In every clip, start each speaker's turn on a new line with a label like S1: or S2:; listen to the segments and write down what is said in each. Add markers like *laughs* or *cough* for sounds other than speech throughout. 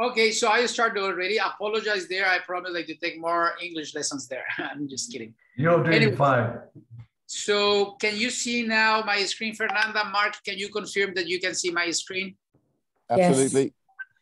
S1: Okay, so I started already. Apologize there. I promise like to take more English lessons there. *laughs* I'm just kidding.
S2: You're doing anyway, fine.
S1: So can you see now my screen, Fernanda? Mark, can you confirm that you can see my screen?
S3: Absolutely.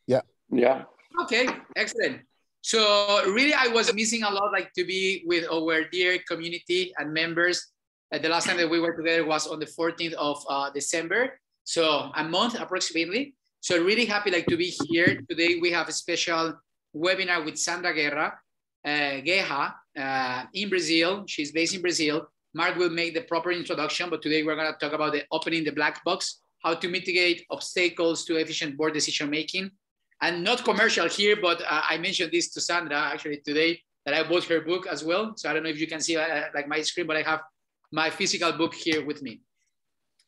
S4: Yes. Yeah.
S1: Yeah. Okay, excellent. So really, I was missing a lot, like to be with our dear community and members. Uh, the last time that we were together was on the 14th of uh, December. So a month approximately. So really happy like to be here. Today we have a special webinar with Sandra Guerra, uh, Guerra uh, in Brazil. She's based in Brazil. Mark will make the proper introduction, but today we're gonna talk about the opening the black box, how to mitigate obstacles to efficient board decision making. And not commercial here, but uh, I mentioned this to Sandra actually today that I bought her book as well. So I don't know if you can see uh, like my screen, but I have my physical book here with me.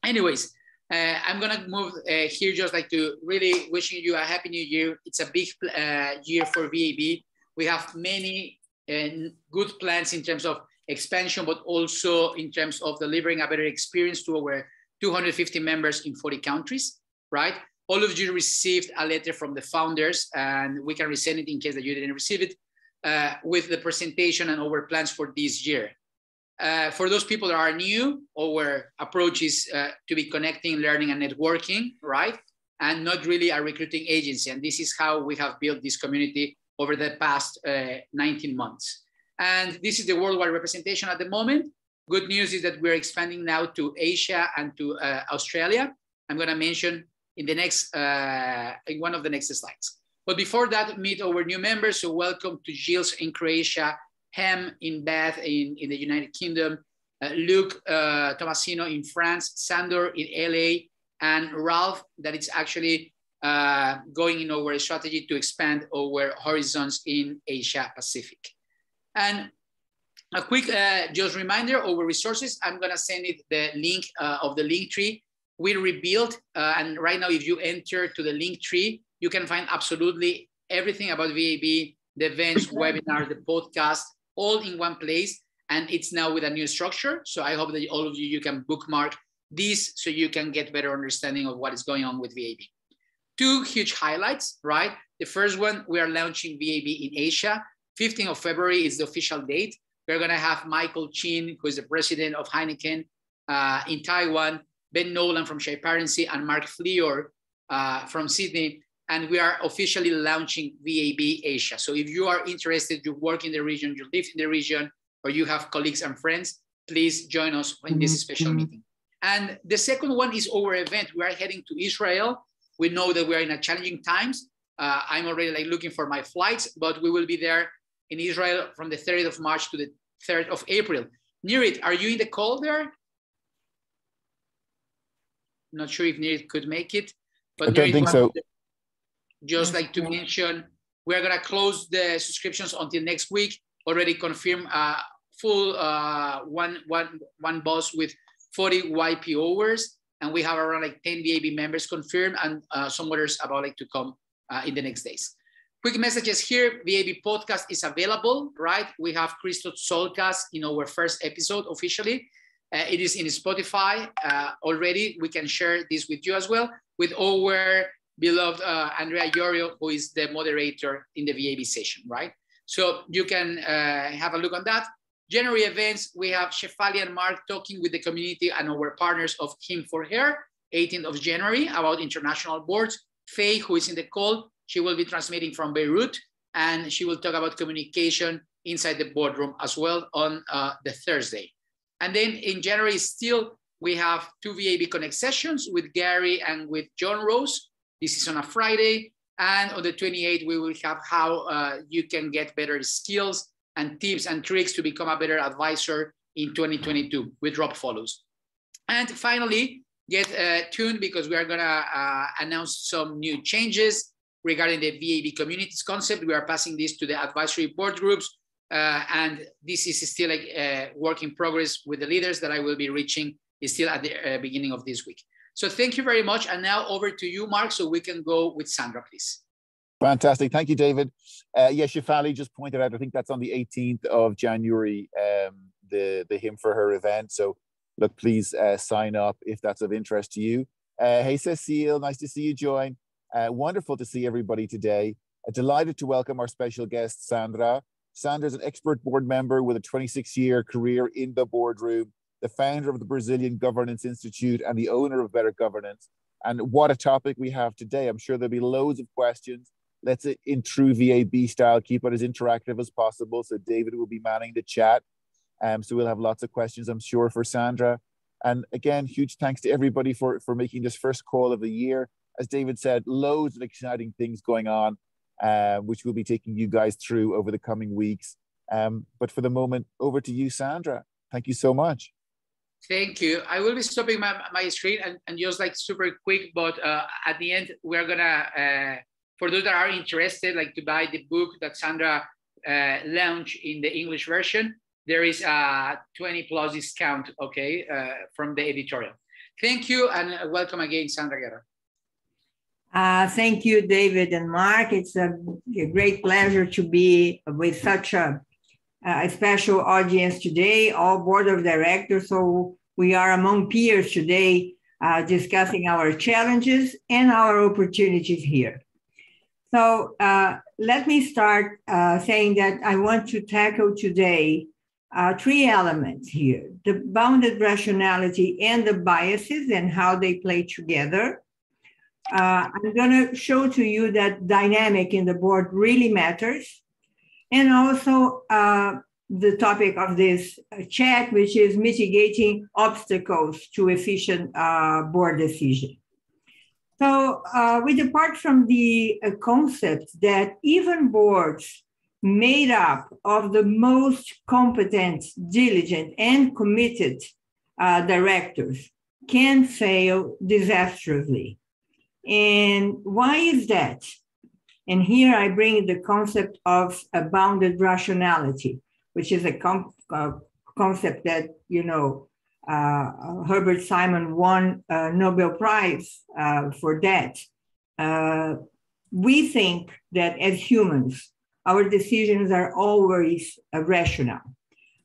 S1: Anyways, uh, I'm gonna move uh, here just like to really wishing you a happy new year. It's a big uh, year for VAB. We have many uh, good plans in terms of expansion, but also in terms of delivering a better experience to our 250 members in 40 countries, right? All of you received a letter from the founders and we can resend it in case that you didn't receive it uh, with the presentation and our plans for this year. Uh, for those people that are new, our approach is uh, to be connecting, learning, and networking, right? And not really a recruiting agency. And this is how we have built this community over the past uh, 19 months. And this is the worldwide representation at the moment. Good news is that we're expanding now to Asia and to uh, Australia. I'm going to mention in the next, uh, in one of the next slides. But before that, meet our new members. So welcome to Gilles in Croatia, Hem in Bath in, in the United Kingdom, uh, Luke uh, Tomasino in France, Sandor in LA, and Ralph that is actually uh, going in our strategy to expand our horizons in Asia Pacific. And a quick uh, just reminder, our resources, I'm gonna send it the link uh, of the link tree. We rebuilt, uh, and right now if you enter to the link tree, you can find absolutely everything about VAB, the events, webinars, the podcast, all in one place. And it's now with a new structure. So I hope that all of you, you can bookmark this so you can get better understanding of what is going on with VAB. Two huge highlights, right? The first one, we are launching VAB in Asia. 15th of February is the official date. We're gonna have Michael Chin, who is the president of Heineken uh, in Taiwan, Ben Nolan from Shareparency, and Mark Fleor uh, from Sydney and we are officially launching VAB Asia. So if you are interested, you work in the region, you live in the region, or you have colleagues and friends, please join us in this special mm-hmm. meeting. And the second one is our event. We are heading to Israel. We know that we are in a challenging times. Uh, I'm already like looking for my flights, but we will be there in Israel from the 3rd of March to the 3rd of April. Nirit, are you in the call there? Not sure if Nirit could make it.
S3: But I don't Nirit, think so.
S1: Just like to mention, we're gonna close the subscriptions until next week. Already confirmed uh, full uh, one, one, one boss with 40 YPOers, and we have around like 10 VAB members confirmed, and uh, some others about like to come uh, in the next days. Quick messages here, VAB podcast is available, right? We have Christos Solkas in our first episode officially. Uh, it is in Spotify uh, already. We can share this with you as well with our beloved uh, Andrea Iorio, who is the moderator in the VAB session, right? So you can uh, have a look on that. January events, we have Shefali and Mark talking with the community and our partners of Him for Her, 18th of January, about international boards. Faye, who is in the call, she will be transmitting from Beirut, and she will talk about communication inside the boardroom as well on uh, the Thursday. And then in January, still, we have two VAB Connect sessions with Gary and with John Rose. This is on a Friday. And on the 28th, we will have how uh, you can get better skills and tips and tricks to become a better advisor in 2022 with Rob Follows. And finally, get uh, tuned because we are gonna uh, announce some new changes regarding the VAB communities concept. We are passing this to the advisory board groups. Uh, and this is still a work in progress with the leaders that I will be reaching is still at the uh, beginning of this week. So thank you very much. And now over to you, Mark, so we can go with Sandra, please.
S3: Fantastic. Thank you, David. Uh, yes, Shefali just pointed out, I think that's on the 18th of January, um, the, the Him for Her event. So look, please uh, sign up if that's of interest to you. Uh, hey, Cecile, nice to see you join. Uh, wonderful to see everybody today. delighted to welcome our special guest, Sandra. Sandra is an expert board member with a 26 year career in the boardroom, the founder of the Brazilian Governance Institute, and the owner of Better Governance. And what a topic we have today. I'm sure there'll be loads of questions. Let's, in true VAB style, keep it as interactive as possible. So, David will be manning the chat. Um, so, we'll have lots of questions, I'm sure, for Sandra. And again, huge thanks to everybody for, for making this first call of the year. As David said, loads of exciting things going on, uh, which we'll be taking you guys through over the coming weeks. Um, but for the moment, over to you, Sandra. Thank you so much.
S1: Thank you. I will be stopping my, my screen and, and just like super quick, but uh, at the end, we're gonna, uh, for those that are interested, like to buy the book that Sandra uh, launched in the English version, there is a 20 plus discount, okay, uh, from the editorial. Thank you and welcome again, Sandra Guerra.
S2: Uh, thank you, David and Mark. It's a, a great pleasure to be with such a, a, special audience today, all board of directors. So we are among peers today uh, discussing our challenges and our opportunities here. So uh, let me start uh, saying that I want to tackle today uh, three elements here the bounded rationality and the biases and how they play together. Uh, I'm going to show to you that dynamic in the board really matters. And also uh, the topic of this chat, which is mitigating obstacles to efficient uh, board decision. So uh, we depart from the uh, concept that even boards made up of the most competent, diligent, and committed uh, directors can fail disastrously. And why is that? And here I bring the concept of a bounded rationality, which is a com- uh, concept that, you know, uh, Herbert Simon won a Nobel Prize uh, for that. Uh, we think that as humans, our decisions are always uh, rational.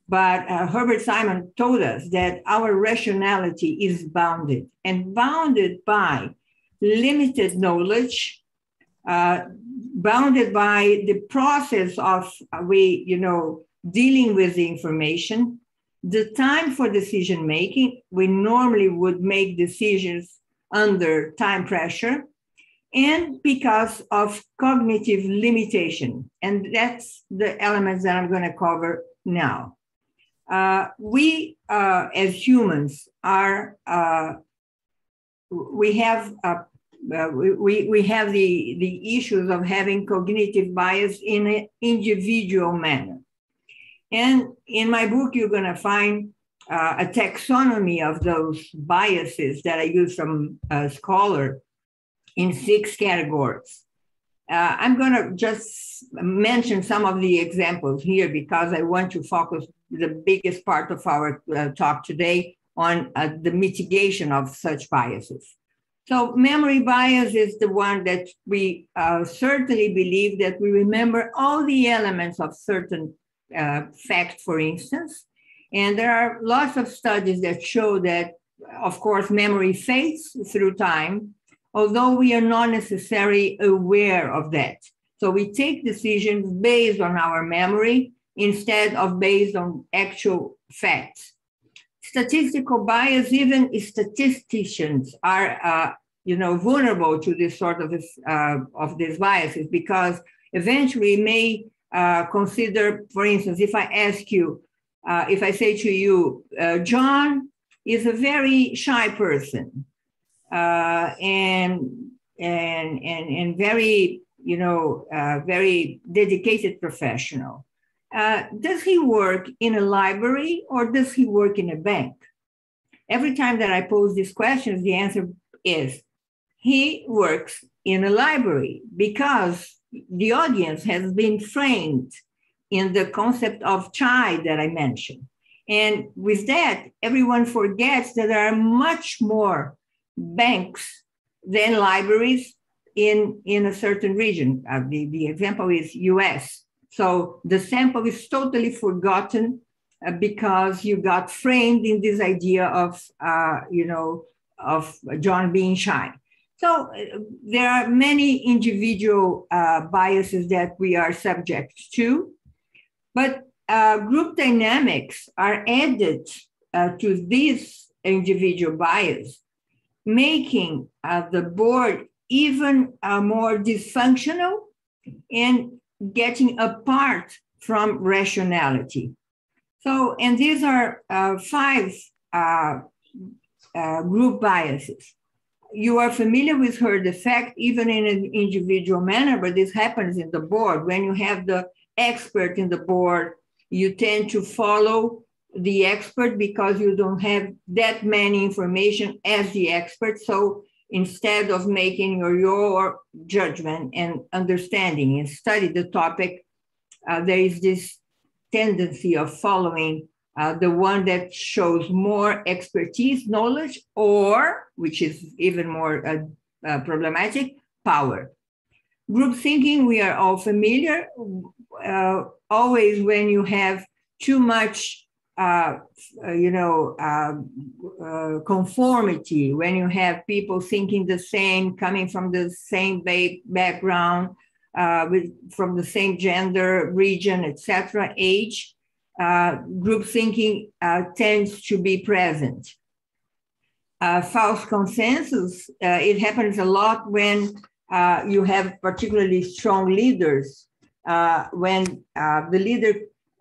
S2: But uh, Herbert Simon told us that our rationality is bounded and bounded by limited knowledge, uh, bounded by the process of uh, we, you know, dealing with the information, the time for decision making. We normally would make decisions under time pressure and because of cognitive limitation. And that's the elements that I'm going to cover now. Uh, we, uh, as humans, are uh, we have we, we have the, the issues of having cognitive bias in an individual manner. And in my book, you're going to find uh, a taxonomy of those biases that I use from a scholar in six categories. Uh, I'm going to just mention some of the examples here because I want to focus the biggest part of our uh, talk today on uh, the mitigation of such biases. So, memory bias is the one that we uh, certainly believe that we remember all the elements of certain uh, fact, for instance. And there are lots of studies that show that, of course, memory fades through time, although we are not necessarily aware of that. So we take decisions based on our memory instead of based on actual facts. Statistical bias, even statisticians are, uh, you know, vulnerable to this sort of uh, of these biases because eventually may uh, consider, for instance, if I ask you, uh, if I say to you, uh, John is a very shy person, uh, and and and and very you know very dedicated professional. Uh, does he work in a library or does he work in a bank? Every time that I pose these questions, the answer is he works in a library because the audience has been framed in the concept of chai that I mentioned. And with that, everyone forgets that there are much more banks than libraries in, in a certain region. Uh, the, the example is US. So the sample is totally forgotten uh, because you got framed in this idea of, uh, you know, of John being shy. So uh, there are many individual uh, biases that we are subject to, but uh, group dynamics are added uh, to this individual bias, making the board even more dysfunctional and getting apart from rationality. So, and these are uh, five uh, uh, group biases you are familiar with herd effect even in an individual manner, but this happens in the board. When you have the expert in the board, you tend to follow the expert because you don't have that many information as the expert. So instead of making your, your judgment and understanding and study the topic, uh, there is this tendency of following uh, the one that shows more expertise, knowledge, or, which is even more uh, uh, problematic, power. Group thinking, we are all familiar. Uh, always when you have too much, uh, uh, you know, conformity, when you have people thinking the same, coming from the same ba- background, with, from the same gender, region, etc., age, uh, group thinking uh, tends to be present. Uh, false consensus, uh, it happens a lot when uh, you have particularly strong leaders, uh, when the leader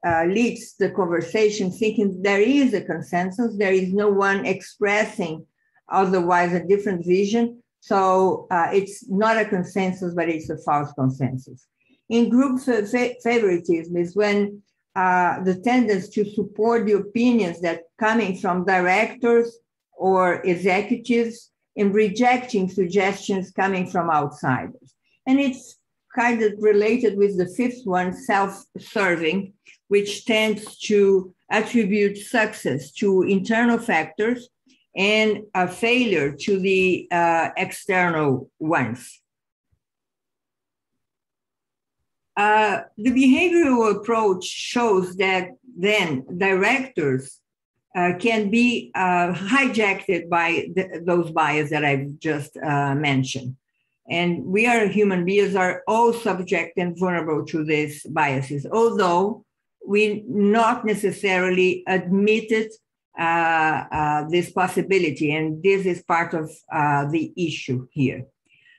S2: leads the conversation thinking there is a consensus, there is no one expressing otherwise a different vision. So it's not a consensus, but it's a false consensus. In group favoritism is when uh, the tendency to support the opinions that coming from directors or executives and rejecting suggestions coming from outsiders. And it's kind of related with the fifth one, self-serving, which tends to attribute success to internal factors and a failure to the uh, external ones. Uh, the behavioral approach shows that then directors uh, can be uh, hijacked by those biases that I've just uh, mentioned. And we are human beings are all subject and vulnerable to these biases, although we not necessarily admitted uh, uh, this possibility. And this is part of the issue here.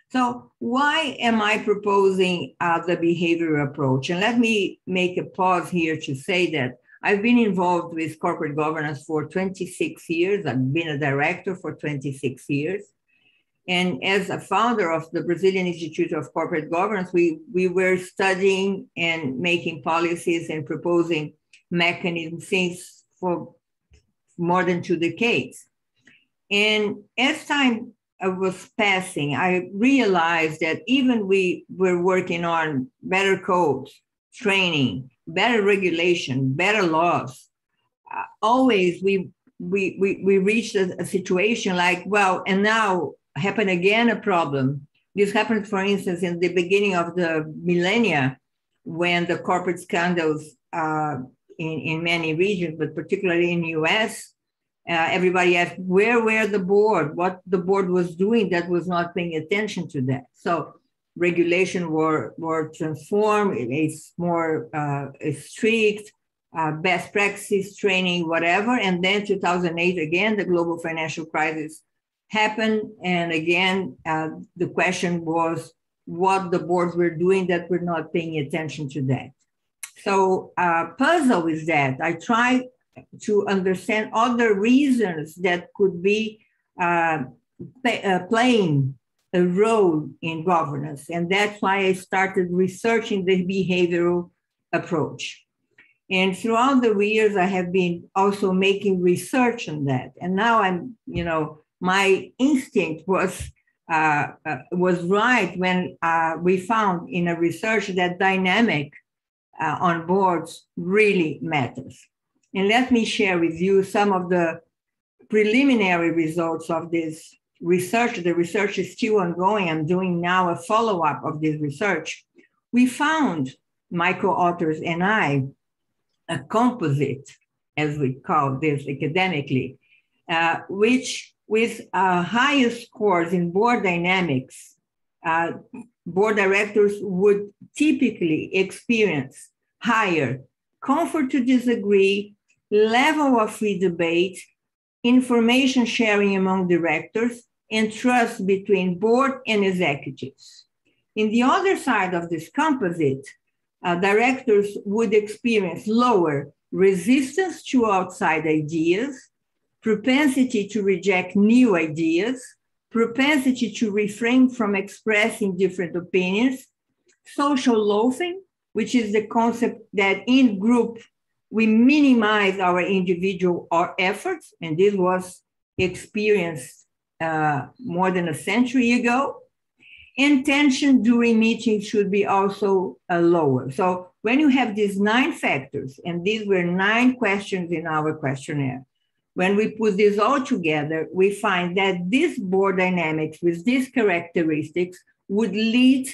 S2: So why am I proposing uh, the behavioral approach? And let me make a pause here to say that I've been involved with corporate governance for 26 years. I've been a director for 26 years. And as a founder of the Brazilian Institute of Corporate Governance, we, we were studying and making policies and proposing mechanisms since for more than two decades. And as time was passing, I realized that even we were working on better codes, training, better regulation, better laws. Uh, always we we we, we reached a, a, situation like, well, and now happen again a problem. This happened, for instance, in the beginning of the millennia, when the corporate scandals uh, in, in many regions, but particularly in US, uh, everybody asked where were the board, what the board was doing that was not paying attention to that. So regulation were, were transformed, it's more uh, strict, uh, best practices, training, whatever. And then 2008, again, the global financial crisis happened. And again, uh, the question was what the boards were doing that were not paying attention to that. So uh, puzzle with that. I tried to understand other reasons that could be uh, play, uh, playing a role in governance. And that's why I started researching the behavioral approach. And throughout the years, I have been also making research on that. And now I'm, you know, my instinct was uh, uh, was right when uh, we found in a research that dynamic uh, on boards really matters. And let me share with you some of the preliminary results of this research. The research is still ongoing. I'm doing now a follow up of this research. We found, my co authors and I, a composite, as we call this academically, uh, which with uh, higher scores in board dynamics, uh, board directors would typically experience higher comfort to disagree, level of free debate, information sharing among directors, and trust between board and executives. In the other side of this composite, uh, directors would experience lower resistance to outside ideas, propensity to reject new ideas, propensity to refrain from expressing different opinions, social loafing, which is the concept that in group we minimize our individual efforts, and this was experienced uh, more than a century ago. Intention during meetings should be also uh, lower. So when you have these nine factors, and these were nine questions in our questionnaire, when we put this all together, we find that this board dynamics with these characteristics would lead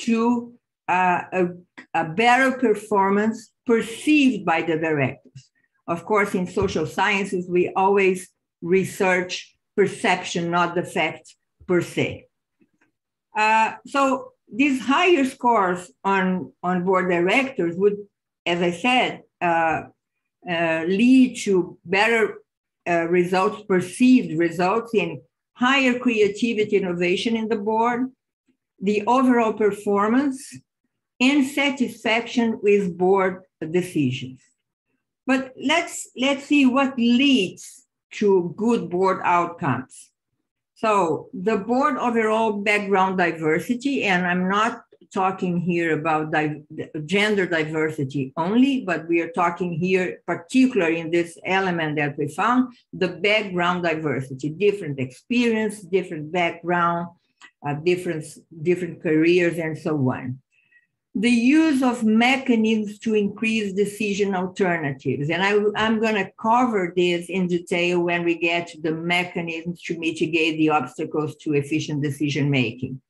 S2: to uh, a, a better performance perceived by the directors. Of course, in social sciences, we always research perception, not the facts per se. Uh, so these higher scores on, on board directors would, as I said, uh, uh, lead to better uh, results, perceived results in higher creativity innovation in the board, the overall performance, and satisfaction with board decisions. But let's let's see what leads to good board outcomes. So the board overall background diversity, and I'm not talking here about di- gender diversity only, but we are talking here, particularly in this element that we found, the background diversity, different experience, different background, uh, different, different careers, and so on the use of mechanisms to increase decision alternatives. And I, am going to cover this in detail when we get to the mechanisms to mitigate the obstacles to efficient decision making.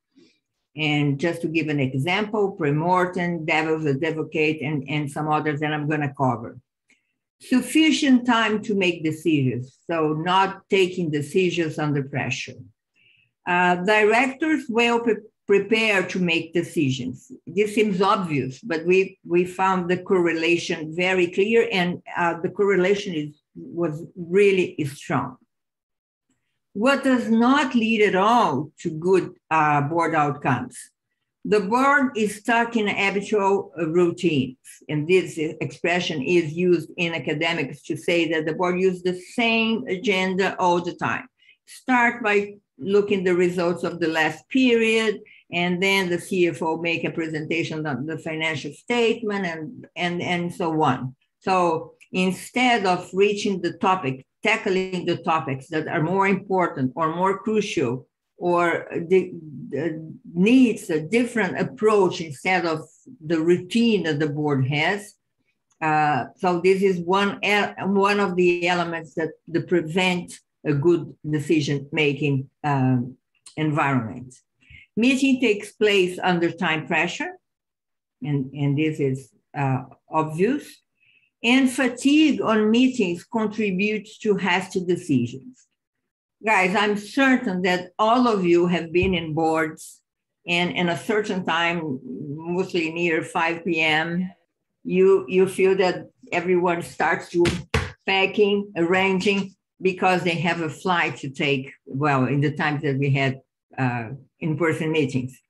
S2: And just to give an example, Premortem, Devil's Advocate, and, and some others that I'm going to cover. Sufficient time to make decisions, so not taking decisions under pressure. Uh, directors well prepare to make decisions. This seems obvious, but we, we found the correlation very clear and uh, the correlation is, was really strong. What does not lead at all to good uh, board outcomes? The board is stuck in habitual routines. And this expression is used in academics to say that the board uses the same agenda all the time. Start by looking the results of the last period and then the CFO make a presentation on the financial statement and, and, and so on. So instead of reaching the topic, tackling the topics that are more important or more crucial or the, the needs a different approach instead of the routine that the board has. Uh, so this is one, one of the elements that, that prevent a good decision making um, environment. Meeting takes place under time pressure, and, and this is uh, obvious. And fatigue on meetings contributes to hasty decisions. Guys, I'm certain that all of you have been in boards, and in a certain time, mostly near 5 p.m., you, you feel that everyone starts to packing, arranging, because they have a flight to take. Well, in the times that we had uh, in-person meetings.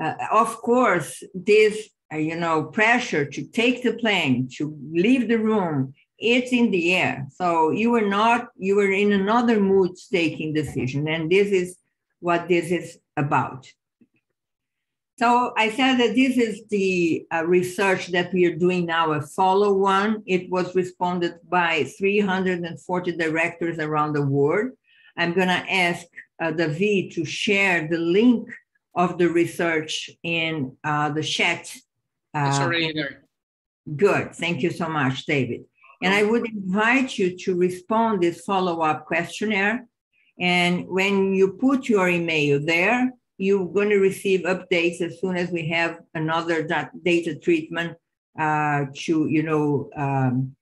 S2: Uh, of course, this you know pressure to take the plane to leave the room it's in the air. So you were not you were in another mood taking decision and this is what this is about. So i said that this is the uh, research that we are doing now a follow one it was responded by 340 directors around the world. I'm going to ask uh, David to share the link of the research in uh, the chat.
S1: Uh, it's already there.
S2: Good. Thank you so much, David. And I would invite you to respond this follow-up questionnaire. And when you put your email there, you're going to receive updates as soon as we have another data treatment uh, to, you know, um,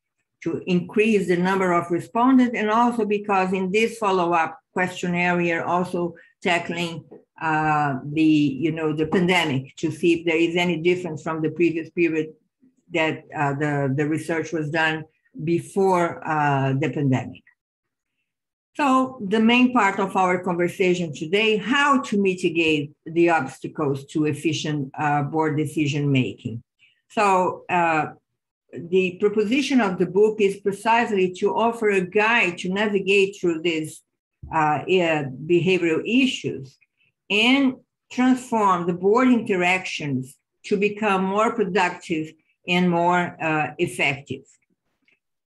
S2: to increase the number of respondents, and also because in this follow-up questionnaire, we are also tackling uh, the, you know, the pandemic to see if there is any difference from the previous period that uh, the, the research was done before uh, the pandemic. So the main part of our conversation today, how to mitigate the obstacles to efficient uh, board decision making. So uh, the proposition of the book is precisely to offer a guide to navigate through these uh, behavioral issues and transform the board interactions to become more productive and more uh, effective.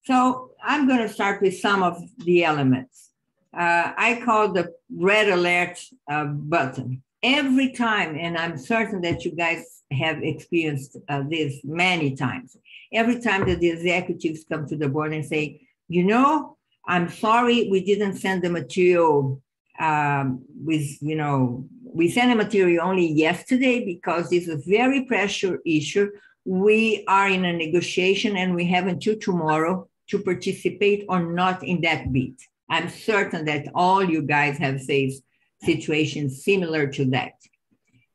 S2: So I'm going to start with some of the elements. Uh, I call the red alert uh, button. Every time, and I'm certain that you guys have experienced uh, this many times, every time that the executives come to the board and say, you know, I'm sorry we didn't send the material um, with, you know, we sent the material only yesterday because this is a very pressure issue. We are in a negotiation and we have until tomorrow to participate or not in that bid. I'm certain that all you guys have faced situations similar to that.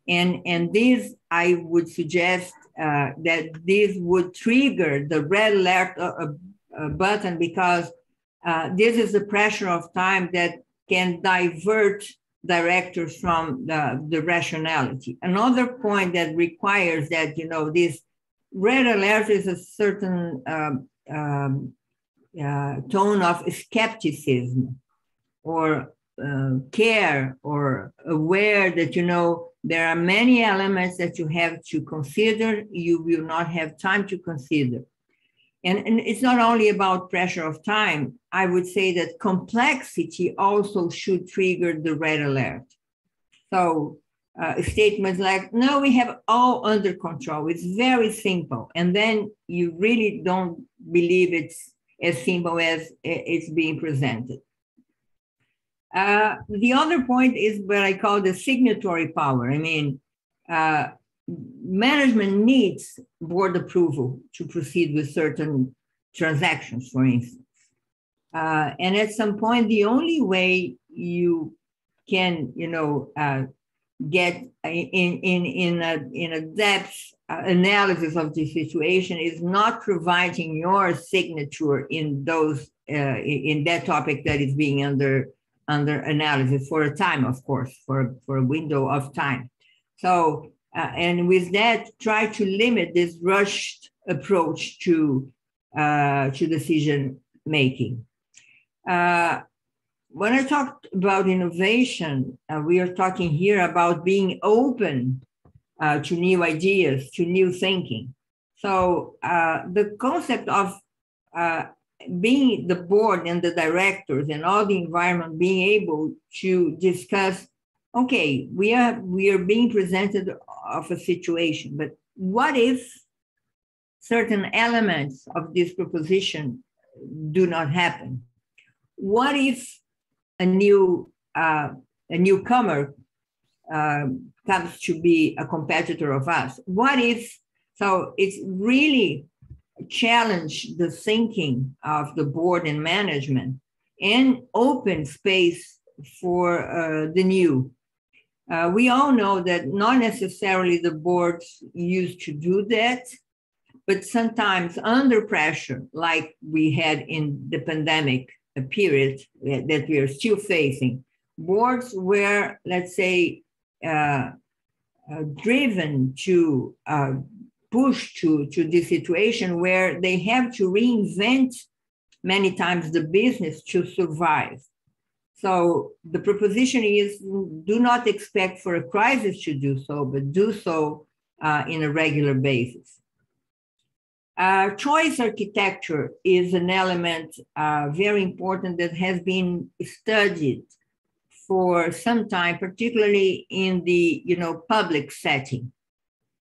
S2: And, and this, I would suggest uh, that this would trigger the red alert uh, uh button because uh, this is the pressure of time that can divert directors from the, the rationality. Another point that requires that, you know, this red alert is a certain um, um, uh, tone of skepticism or uh, care or aware that, you know, there are many elements that you have to consider, you will not have time to consider. And, and it's not only about pressure of time. I would say that complexity also should trigger the red alert. So uh, statements like, no, we have all under control. It's very simple. And then you really don't believe it's as simple as it's being presented. Uh, the other point is what I call the signatory power. I mean, uh, management needs board approval to proceed with certain transactions, for instance. Uh, and at some point, the only way you can, you know, uh, get in in in a in a depth analysis of the situation is not providing your signature in those uh, in that topic that is being under under analysis for a time, of course, for for a window of time. So uh, and with that, try to limit this rushed approach to, uh, to decision making. Uh, when I talked about innovation, uh, we are talking here about being open uh, to new ideas, to new thinking. So uh, the concept of being the board and the directors and all the environment being able to discuss okay we are we are being presented of a situation. But what if certain elements of this proposition do not happen? What if a new uh, a newcomer uh, comes to be a competitor of us? What if? So it's really challenge the thinking of the board and management and open space for uh, the new uh, we all know that not necessarily the boards used to do that, but sometimes under pressure, like we had in the pandemic period that we are still facing, boards were, let's say, uh, uh, driven to uh, push to, to this situation where they have to reinvent many times the business to survive. So the proposition is do not expect for a crisis to do so, but do so uh, in a regular basis. Uh, choice architecture is an element uh, very important that has been studied for some time, particularly in the you know public setting.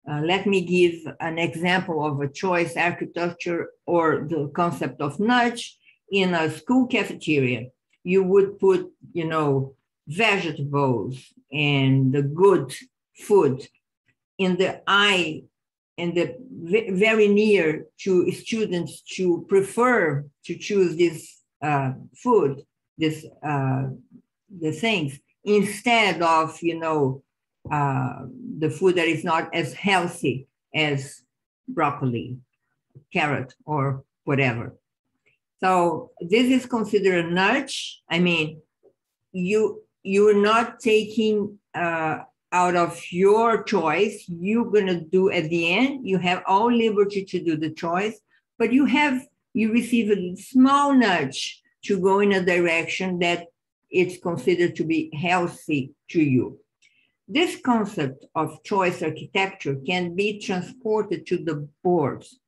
S2: Uh, let me give an example of a choice architecture or the concept of nudge in a school cafeteria you would put, you know, vegetables and the good food in the eye and the very near to students to prefer to choose this uh, food, this uh, the things instead of, you know, uh, the food that is not as healthy as broccoli, carrot, or whatever. So this is considered a nudge. I mean, you you're not taking uh, out of your choice. You're gonna do at the end. You have all liberty to do the choice, but you have you receive a small nudge to go in a direction that it's considered to be healthy to you. This concept of choice architecture can be transported to the boards.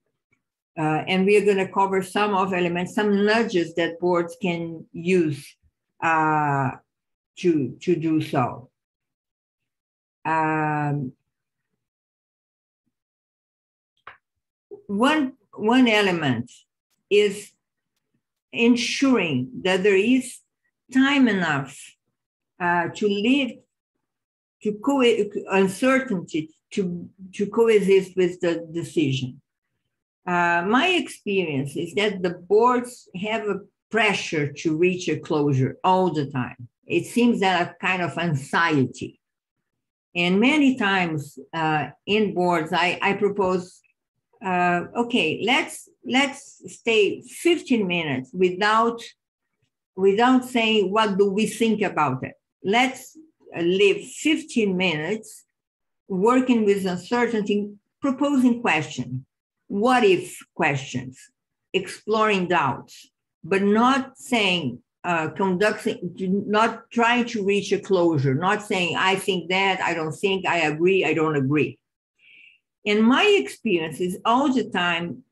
S2: Uh, and we are going to cover some of elements, some nudges that boards can use uh, to, to do so. Um, one, one element is ensuring that there is time enough uh, to live to co- uncertainty to, to coexist with the decision. Uh, my experience is that the boards have a pressure to reach a closure all the time. It seems that a kind of anxiety. And many times uh, in boards, I, I propose, uh, okay, let's let's stay 15 minutes without without saying what do we think about it. Let's live 15 minutes working with uncertainty, proposing questions, what if questions, exploring doubts, but not saying, uh, conducting, not trying to reach a closure, not saying, I think that, I don't think, I agree, I don't agree. In my experiences, all the time,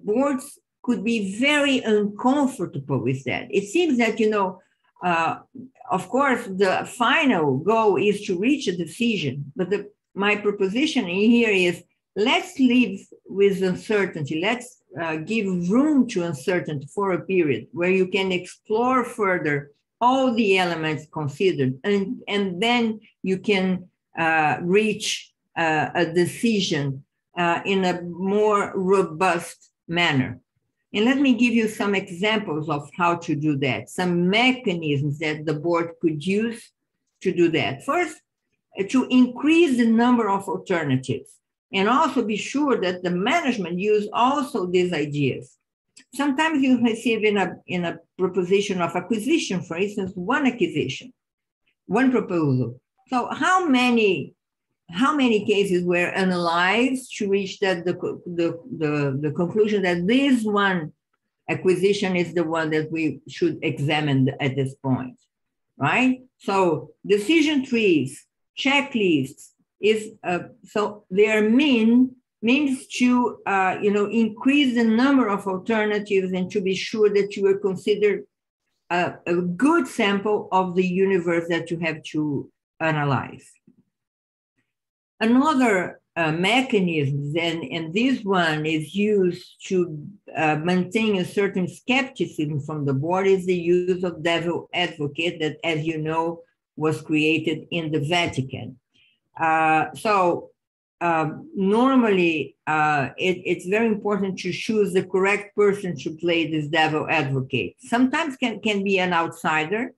S2: boards could be very uncomfortable with that. It seems that, you know, uh, of course, the final goal is to reach a decision, but the, my proposition here is let's live with uncertainty. Let's uh, give room to uncertainty for a period where you can explore further all the elements considered, and, and then you can uh, reach uh, a decision uh, in a more robust manner. And let me give you some examples of how to do that, some mechanisms that the board could use to do that. First, to increase the number of alternatives and also be sure that the management use also these ideas. Sometimes you receive in a, in a proposition of acquisition, for instance, one acquisition, one proposal. So how many how many cases were analyzed to reach that the, the, the, the conclusion that this one acquisition is the one that we should examine at this point, right? So decision trees, checklists is uh, so their mean means to uh, you know increase the number of alternatives and to be sure that you are considered a, a good sample of the universe that you have to analyze. Another uh, mechanism, and, and this one is used to uh, maintain a certain skepticism from the board, is the use of devil advocate that, as you know, was created in the Vatican. Uh, so um, normally, uh, it, it's very important to choose the correct person to play this devil advocate. Sometimes can, can be an outsider,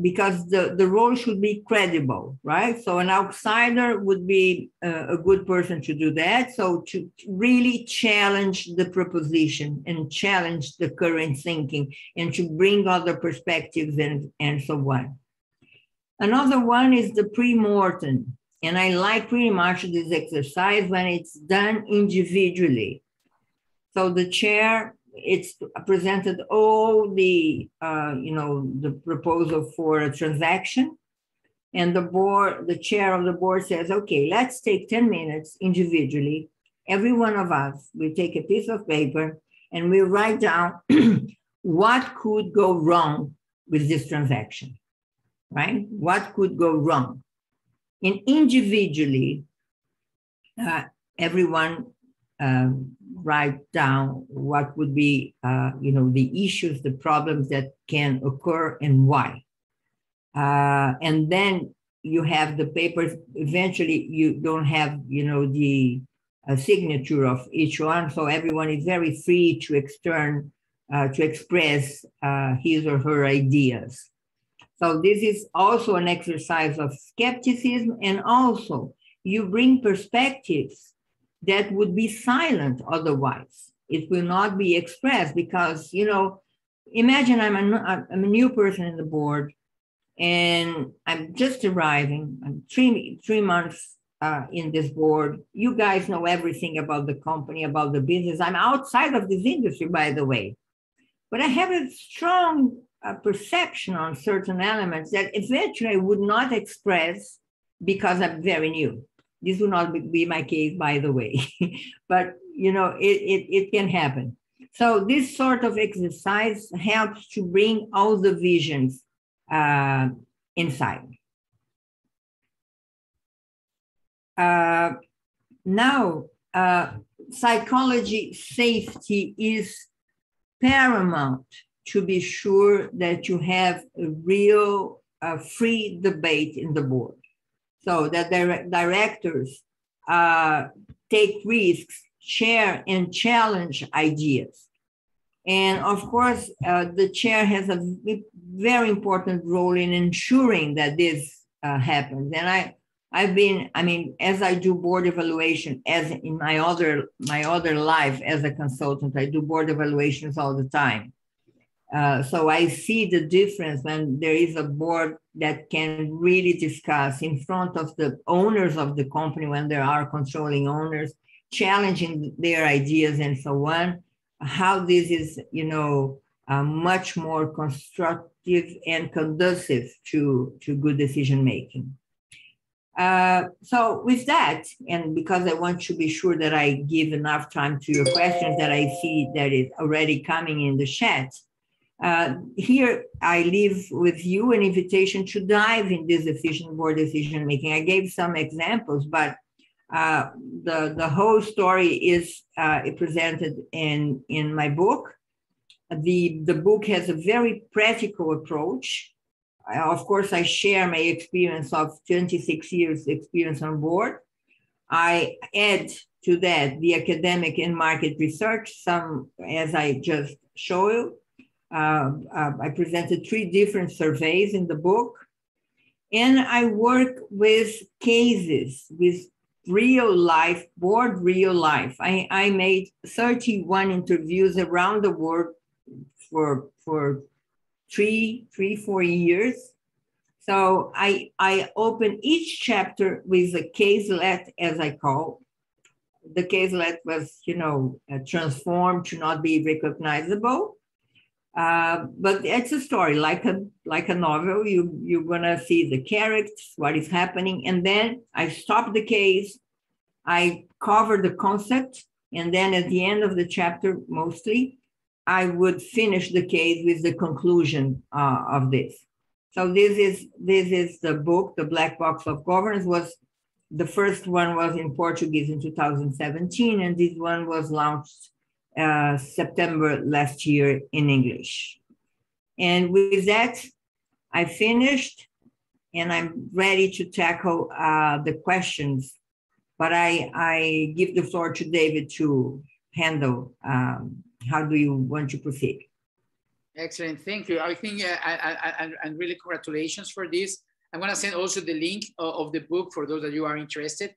S2: because the, the role should be credible, right? So an outsider would be a, a good person to do that. So to really challenge the proposition and challenge the current thinking and to bring other perspectives and, and so on. Another one is the pre-mortem. And I like pretty much this exercise when it's done individually. So the chair it's presented all the, uh, you know, the proposal for a transaction. And the board, the chair of the board says, okay, let's take 10 minutes individually. Every one of us, we take a piece of paper and we write down *clears throat* what could go wrong with this transaction, right? What could go wrong? And individually, uh, everyone um, write down what would be, uh, you know, the issues, the problems that can occur and why. Uh, and then you have the papers. Eventually, you don't have, you know, the uh, signature of each one, so everyone is very free to extern, uh, to express uh, his or her ideas. So this is also an exercise of skepticism and also you bring perspectives that would be silent otherwise. It will not be expressed because, you know, imagine I'm a, I'm a new person in the board and I'm just arriving. I'm three, three months uh, in this board. You guys know everything about the company, about the business. I'm outside of this industry, by the way. But I have a strong uh, perception on certain elements that eventually I would not express because I'm very new. This will not be my case, by the way. *laughs* but you know, it, it, it can happen. So this sort of exercise helps to bring all the visions uh, inside. Uh, now, uh, psychology safety is paramount to be sure that you have a real uh, free debate in the board so that the directors uh, take risks, share and challenge ideas. And of course, uh, the chair has a very important role in ensuring that this uh, happens. And I, I've been, I mean, as I do board evaluation, as in my other my other life as a consultant, I do board evaluations all the time. Uh, so I see the difference when there is a board that can really discuss in front of the owners of the company when there are controlling owners, challenging their ideas and so on, how this is, you know, uh, much more constructive and conducive to, to good decision making. Uh, so with that, and because I want to be sure that I give enough time to your questions that I see that is already coming in the chat, uh, here, I leave with you an invitation to dive in this efficient board decision making. I gave some examples, but uh, the, the whole story is uh, presented in, in my book. The, the book has a very practical approach. Uh, of course, I share my experience of 26 years experience on board. I add to that the academic and market research, some as I just showed you uh, uh, I presented three different surveys in the book. And I work with cases, with real life, board real life. I, I made 31 interviews around the world for, for three, three, four years. So I, I open each chapter with a caselet, as I call. The caselet was, you know, uh, transformed to not be recognizable. Uh, but it's a story like a like a novel. You you're gonna see the characters, what is happening, and then I stop the case. I cover the concept, and then at the end of the chapter, mostly, I would finish the case with the conclusion uh, of this. So this is this is the book, the Black Box of Governance. Was the first one was in Portuguese in 2017, and this one was launched uh, September last year in English. And with that, I finished and I'm ready to tackle uh, the questions. But I, I give the floor to David to handle um, how do you want to proceed?
S1: Excellent, thank you. I think, uh, I, I, and really congratulations for this. I'm gonna send also the link of, of the book for those that you are interested.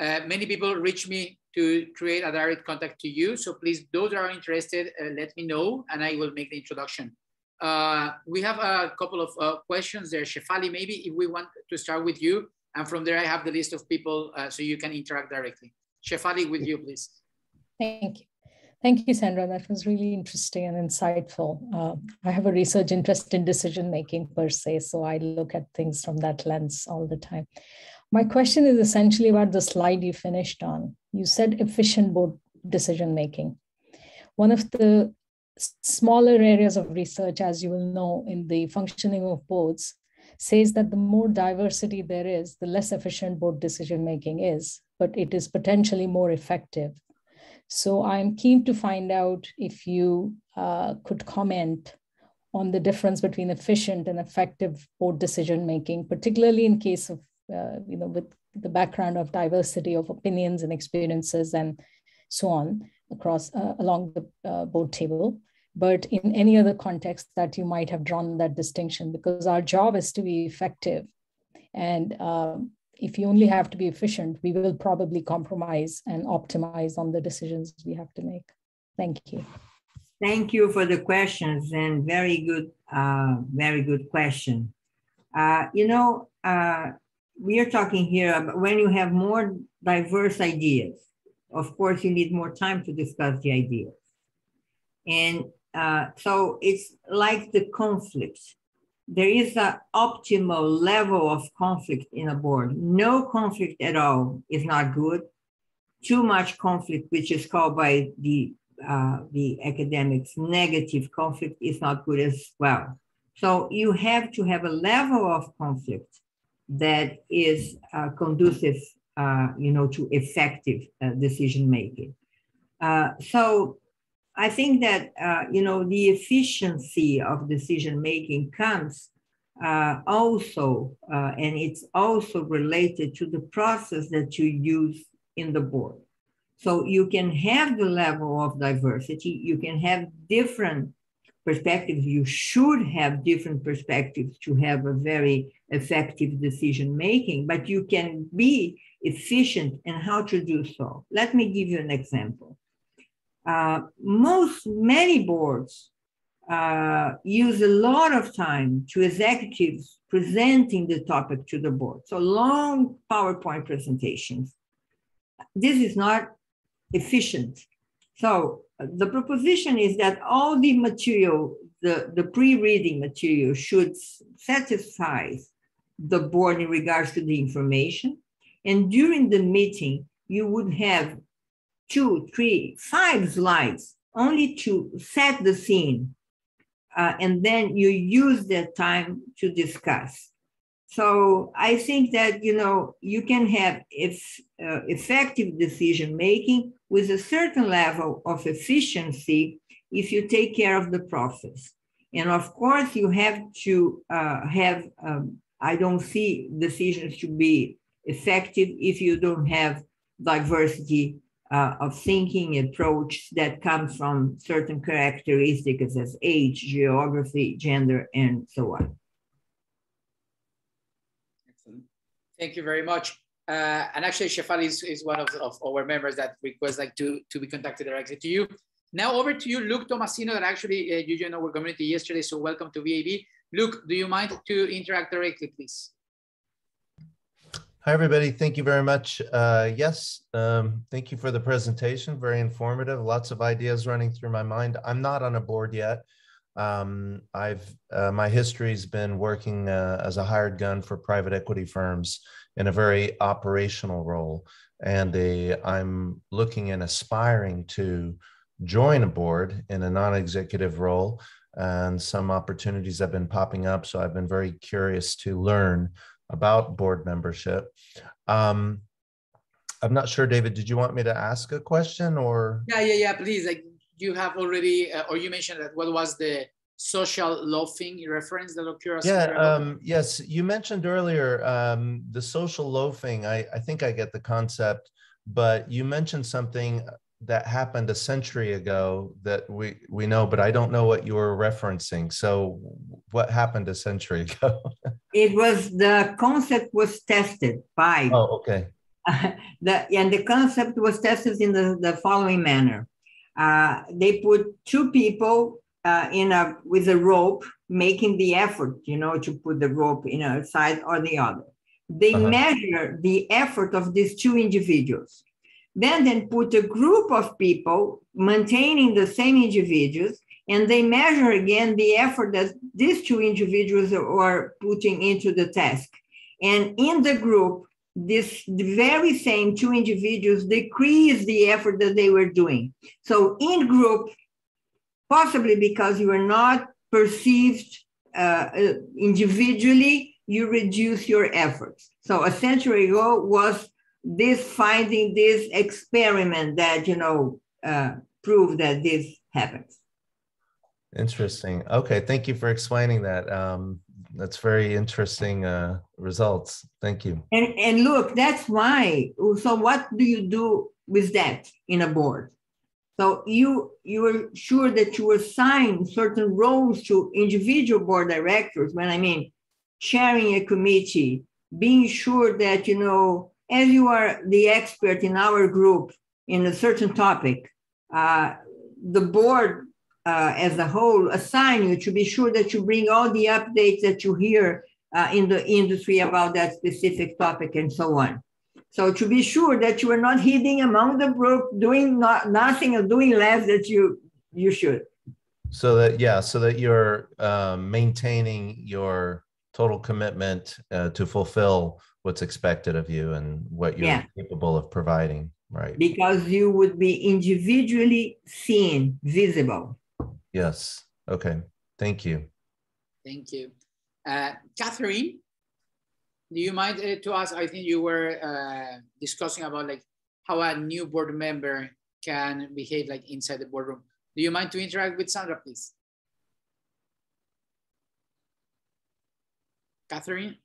S1: Uh, many people reach me to create a direct contact to you. So please, those that are interested, uh, let me know and I will make the introduction. Uh, we have a couple of uh, questions there. Shefali, maybe if we want to start with you, and from there I have the list of people uh, so you can interact directly. Shefali, with you, please.
S4: Thank you. Thank you, Sandra. That was really interesting and insightful. Uh, I have a research interest in decision making per se, so I look at things from that lens all the time. My question is essentially about the slide you finished on. You said efficient board decision making. One of the smaller areas of research, as you will know, in the functioning of boards, says that the more diversity there is, the less efficient board decision making is, but it is potentially more effective. So I'm keen to find out if you uh, could comment on the difference between efficient and effective board decision making, particularly in case of, uh, you know, with the background of diversity of opinions and experiences and so on across uh, along the uh, board table. But in any other context that you might have drawn that distinction because our job is to be effective. And um, if you only have to be efficient we will probably compromise and optimize on the decisions we have to make. Thank you.
S2: Thank you for the questions and very good uh, very good question. Uh, you know uh, we are talking here about when you have more diverse ideas of course you need more time to discuss the ideas and uh, so it's like the conflict. There is an optimal level of conflict in a board. No conflict at all is not good. Too much conflict, which is called by the uh, the academics negative conflict, is not good as well. So you have to have a level of conflict that is uh, conducive, uh, you know, to effective uh, decision making. Uh, so I think that uh, you know the efficiency of decision making comes uh, also, and it's also related to the process that you use in the board. So you can have the level of diversity, you can have different perspectives. You should have different perspectives to have a very effective decision making, but you can be efficient in how to do so. Let me give you an example. Uh, most, many boards uh, use a lot of time to executives presenting the topic to the board. So long PowerPoint presentations. This is not efficient. So uh, the proposition is that all the material, the, the pre-reading material should satisfy the board in regards to the information. And during the meeting, you would have two, three, five slides only to set the scene. Uh, and then you use that time to discuss. So I think that you know you can have if, uh, effective decision making with a certain level of efficiency if you take care of the process. And of course, you have to uh, have. Um, I don't see decisions to be effective if you don't have diversity uh, of thinking approach that comes from certain characteristics as age, geography, gender, and so on.
S1: Excellent. Thank you very much. Uh, and actually, Shefali is, is one of, of our members that request like to, to be contacted directly to you. Now over to you, Luke Tomasino, that actually uh, you joined our community yesterday. So welcome to VAB. Luke, do you mind to interact directly, please?
S5: Hi, everybody. Thank you very much. Uh, yes, um, thank you for the presentation. Very informative. Lots of ideas running through my mind. I'm not on a board yet. Um, I've uh, my history's been working uh, as a hired gun for private equity firms in a very operational role, and I'm looking and aspiring to join a board in a non-executive role. And some opportunities have been popping up, so I've been very curious to learn about board membership. Um, I'm not sure, David, did you want me to ask a question or?
S1: Yeah, yeah, yeah, please. Like you have already, uh, or you mentioned that what was the social loafing reference that occurs?
S5: Yeah, um, yes, you mentioned earlier um, the social loafing. I, I think I get the concept, but you mentioned something that happened a century ago that we we know but i don't know what you were referencing. So what happened a century *laughs* ago?
S2: It was the concept was tested by
S5: oh okay.
S2: Uh, *laughs* the and the concept was tested in the, the following manner. Uh, they put two people uh, in a with a rope making the effort you know to put the rope in a side or the other. They uh-huh. measure the effort of these two individuals then then put a group of people maintaining the same individuals and they measure again the effort that these two individuals are putting into the task. And in the group this very same two individuals decrease the effort that they were doing. So in group possibly because you are not perceived uh, uh individually you reduce your efforts. So a century ago was this finding, this experiment that, you know, uh, prove that this happens.
S5: Interesting. Okay, thank you for explaining that. Um, that's very interesting uh, results. Thank you.
S2: And, and look, that's why. So what do you do with that in a board? So you you were sure that you assign certain roles to individual board directors. When I mean chairing a committee, being sure that you know, as you are the expert in our group in a certain topic, uh, the board uh, as a whole assign you to be sure that you bring all the updates that you hear uh, in the industry about that specific topic and so on. So to be sure that you are not hiding among the group, doing not, nothing or doing less that you you should.
S5: So that yeah, so that you're um, maintaining your total commitment uh, to fulfill what's expected of you and what you're yeah. capable of providing, right?
S2: Because you would be individually seen, visible.
S5: Yes. Okay. Thank you.
S1: Thank you, uh, Catherine do you mind uh, to us? I think you were uh, discussing about like how a new board member can behave like inside the boardroom. Do you mind to interact with Sandra, please? Catherine?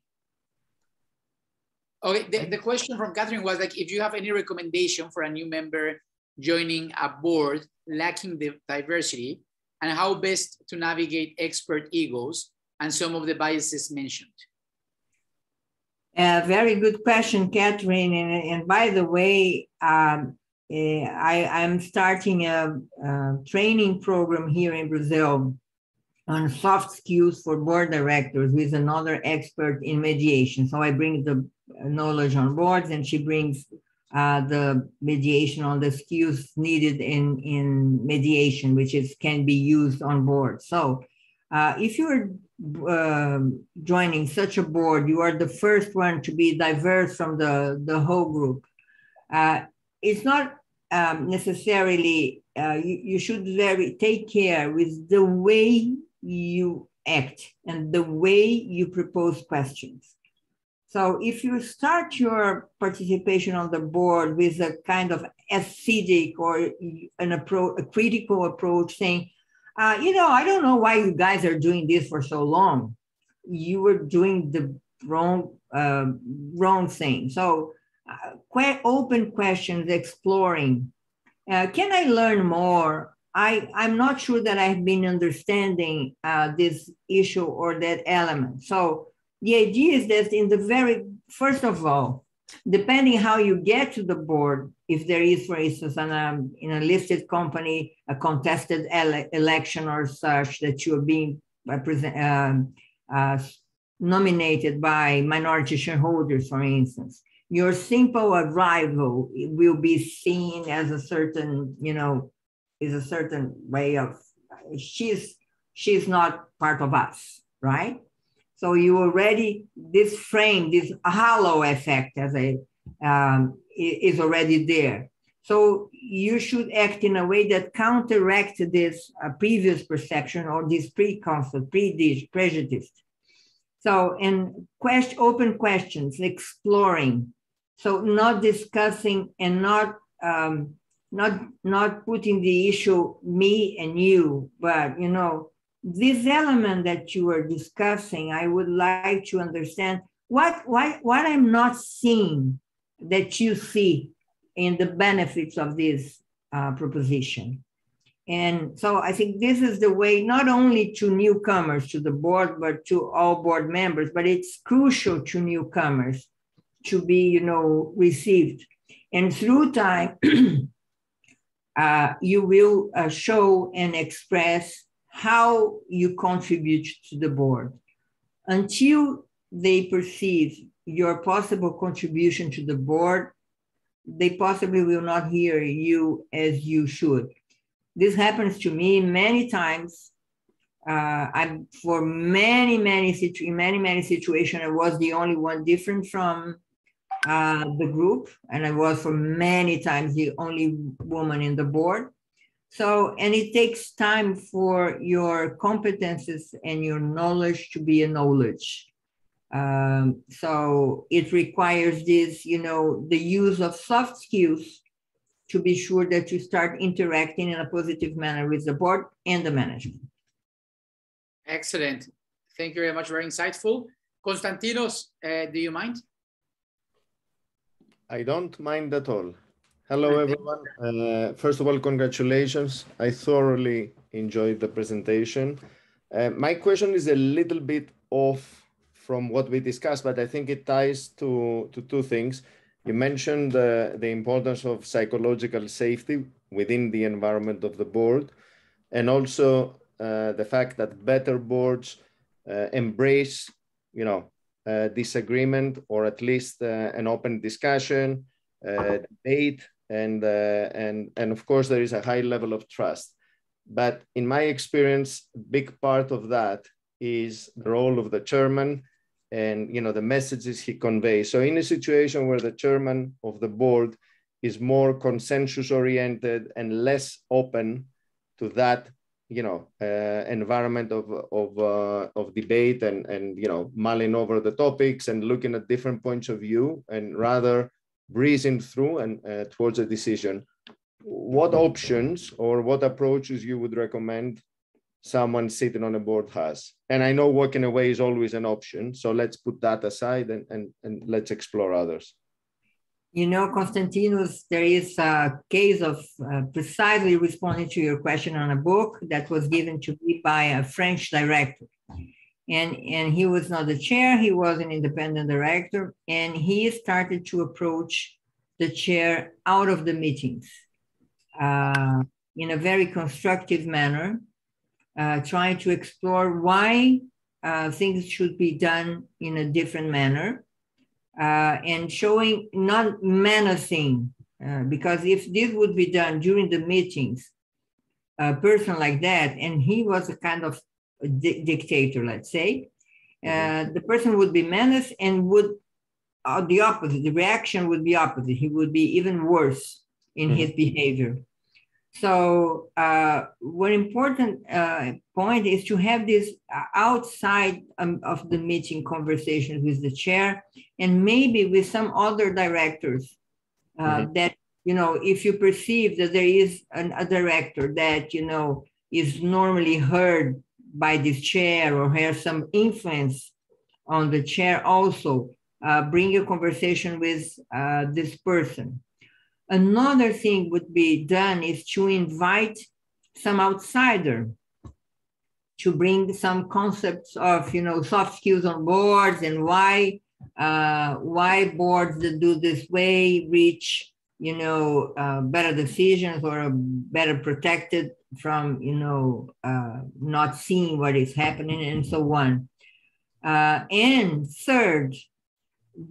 S1: Okay, the, the question from Catherine was like, if you have any recommendation for a new member joining a board lacking the diversity and how best to navigate expert egos and some of the biases mentioned.
S2: A very good question, Catherine. And, and by the way, um, eh, I, am starting a, a, training program here in Brazil on soft skills for board directors with another expert in mediation. So I bring the knowledge on boards, and she brings uh, the mediation on the skills needed in, in mediation, which is can be used on board. So uh, if you're um, joining such a board, you are the first one to be diverse from the, the whole group. Uh, it's not um, necessarily, uh, you, you should very take care with the way you act and the way you propose questions. So if you start your participation on the board with a kind of acidic or an approach, a critical approach saying, uh, you know, I don't know why you guys are doing this for so long. You were doing the wrong, uh, wrong thing. So, uh, open questions, exploring. Uh, can I learn more? I, I'm not sure that I've been understanding uh, this issue or that element. So, the idea is that in the very first of all, depending how you get to the board, if there is, for instance, an, um, in a listed company, a contested ele election or such that you're being um, uh, nominated by minority shareholders, for instance, your simple arrival will be seen as a certain, you know, is a certain way of she's she's not part of us, right? So you already this frame, this halo effect, as a um, is already there. So you should act in a way that counteracts this uh, previous perception or this preconcept, prejudice. So, and question, open questions, exploring. So not discussing and not um, not not putting the issue me and you, but you know this element that you were discussing, I would like to understand what, what, what I'm not seeing that you see in the benefits of this uh, proposition. And so I think this is the way, not only to newcomers to the board, but to all board members, but it's crucial to newcomers to be, you know, received. And through time, *clears throat* uh, you will uh, show and express how you contribute to the board. Until they perceive your possible contribution to the board, they possibly will not hear you as you should. This happens to me many times. Uh, I'm for many, many situ- in many, many situations. I was the only one different from uh, the group, and I was for many times the only woman in the board. So, and it takes time for your competences and your knowledge to be a knowledge. Um, so it requires this, you know, the use of soft skills to be sure that you start interacting in a positive manner with the board and the management.
S1: Excellent. Thank you very much. Very insightful. Konstantinos, uh, do you mind?
S6: I don't mind at all. Hello, everyone. Uh, first of all, congratulations. I thoroughly enjoyed the presentation. Uh, my question is a little bit off from what we discussed, but I think it ties to, to two things. You mentioned uh, the importance of psychological safety within the environment of the board, and also uh, the fact that better boards uh, embrace, you know, uh, disagreement or at least uh, an open discussion, debate, and and and of course there is a high level of trust. But in my experience, big part of that is the role of the chairman and you know the messages he conveys. So in a situation where the chairman of the board is more consensus oriented and less open to that you know uh, environment of of uh, of debate and and you know mulling over the topics and looking at different points of view and rather breezing through and uh, towards a decision what options or what approaches you would recommend someone sitting on a board has. And I know walking away is always an option. So let's put that aside and, and, and let's explore others.
S2: You know, Konstantinos, there is a case of uh, precisely responding to your question on a book that was given to me by a French director. And, and he was not the chair, he was an independent director, and he started to approach the chair out of the meetings uh, in a very constructive manner uh, trying to explore why uh, things should be done in a different manner uh, and showing not menacing, uh, because if this would be done during the meetings, a person like that, and he was a kind of di- dictator, let's say, uh, mm-hmm. the person would be menaced and would uh, the opposite, the reaction would be opposite. He would be even worse in mm-hmm. his behavior. So uh, one important uh, point is to have this uh, outside um, of the meeting conversations with the chair and maybe with some other directors uh, mm-hmm. that, you know, if you perceive that there is an, a director that, you know, is normally heard by this chair or have some influence on the chair also, uh, bring a conversation with uh, this person. Another thing would be done is to invite some outsider to bring some concepts of you know soft skills on boards and why uh, why boards that do this way reach you know uh, better decisions or better protected from you know uh, not seeing what is happening and so on. Uh, and third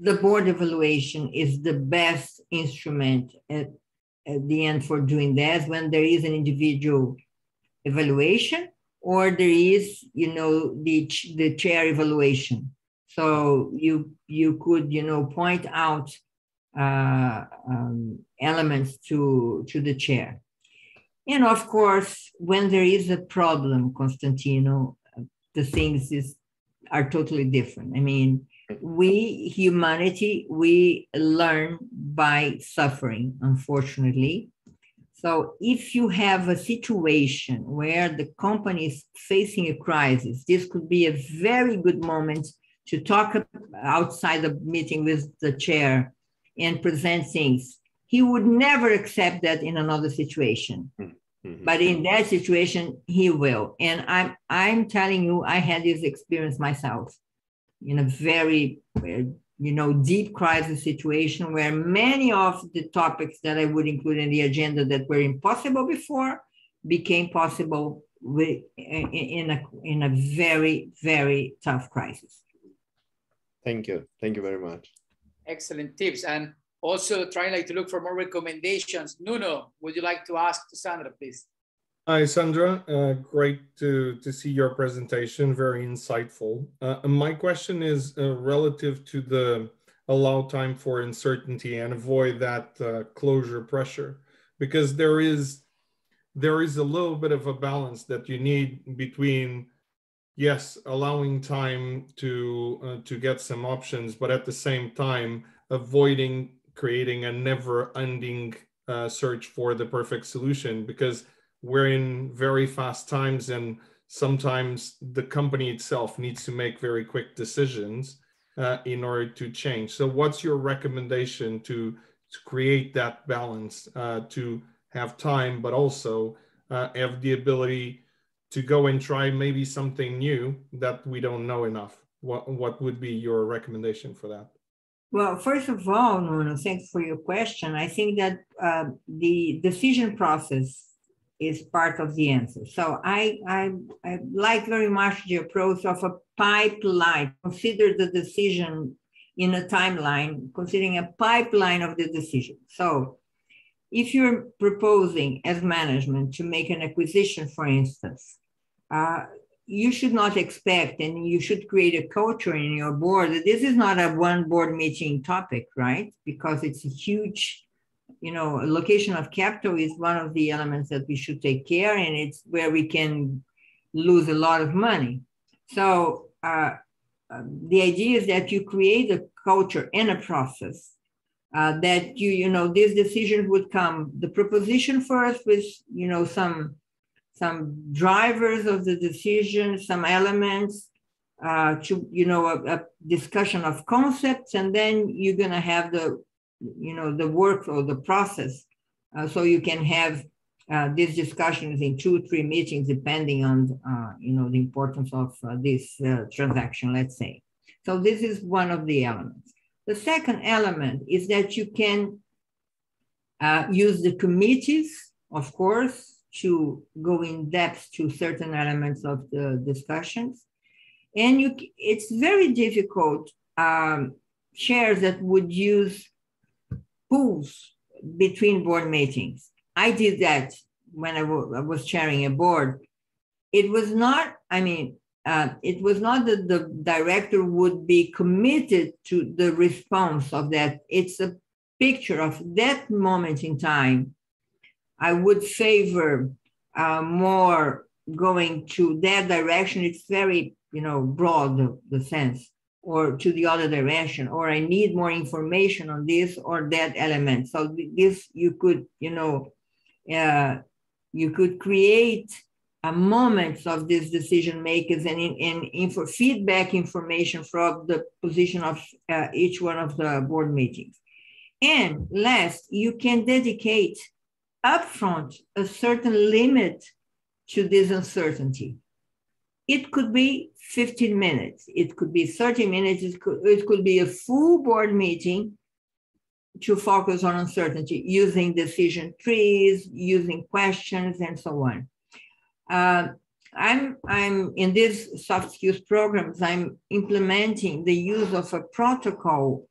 S2: the board evaluation is the best instrument at, at the end for doing that when there is an individual evaluation or there is you know the the chair evaluation. So you you could you know point out uh, um, elements to to the chair and of course when there is a problem constantino the things is are totally different. I mean we humanity we learn by suffering unfortunately. So if you have a situation where the company is facing a crisis this could be a very good moment to talk outside the meeting with the chair and present things. He would never accept that in another situation hmm. Mm-hmm. but in that situation he will and i'm i'm telling you i had this experience myself in a very you know deep crisis situation where many of the topics that I would include in the agenda that were impossible before became possible with, in a in a very very tough crisis.
S6: Thank you. Thank you very much.
S1: Excellent tips and also trying like to look for more recommendations. Nuno, would you like to ask to Sandra, please?
S7: Hi, Sandra. Uh, great to, to see your presentation. Very insightful. Uh, my question is uh, relative to the allow time for uncertainty and avoid that uh, closure pressure, because there is there is a little bit of a balance that you need between yes, allowing time to uh, to get some options, but at the same time avoiding creating a never-ending uh, search for the perfect solution because we're in very fast times and sometimes the company itself needs to make very quick decisions uh, in order to change so what's your recommendation to to create that balance uh, to have time, but also uh, have the ability to go and try maybe something new that we don't know enough. What, what would be your recommendation for that?
S2: Well, first of all, Nuno, thanks for your question. I think that uh, the decision process is part of the answer. So I, I, I like very much the approach of a pipeline. Consider the decision in a timeline, considering a pipeline of the decision. So if you're proposing as management to make an acquisition, for instance, uh, you should not expect and you should create a culture in your board. that This is not a one board meeting topic, right? Because it's a huge, you know, location of capital is one of the elements that we should take care and it's where we can lose a lot of money. So uh, uh the idea is that you create a culture and a process uh, that you you know this decision would come the proposition first with you know some some drivers of the decision some elements uh, to you know a, a, discussion of concepts and then you're going to have the you know the work or the process. Uh, so you can have uh, these discussions in two three meetings depending on uh, you know the importance of uh, this transaction let's say. So this is one of the elements. The second element is that you can uh, use the committees, of course, to go in depth to certain elements of the discussions. And you, it's very difficult um, chairs that would use pools between board meetings. I did that when I, was chairing a board. It was not, I mean, uh, it was not that the director would be committed to the response of that. It's a picture of that moment in time. I would favor uh, more going to that direction. It's very, you know, broad, the, sense, or to the other direction, or I need more information on this or that element. So this you could, you know, uh, you could create uh, moments of these decision makers and in, in info, feedback information from the position of uh, each one of the board meetings. And last, you can dedicate upfront a certain limit to this uncertainty. It could be 15 minutes, it could be 30 minutes, it could, it could be a full board meeting to focus on uncertainty using decision trees, using questions, and so on. Uh, I'm, I'm in these soft skills programs, I'm implementing the use of a protocol.